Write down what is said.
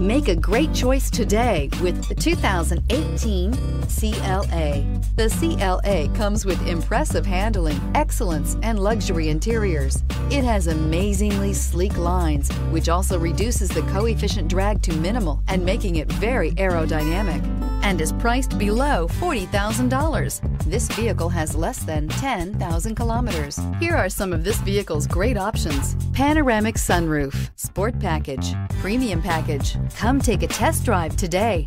Make a great choice today with the 2018 CLA. The CLA comes with impressive handling, excellence, and luxury interiors. It has amazingly sleek lines, which also reduces the coefficient drag to minimal and making it very aerodynamic and is priced below $40,000. This vehicle has less than 10,000 kilometers. Here are some of this vehicle's great options. Panoramic sunroof, sport package, premium package. Come take a test drive today.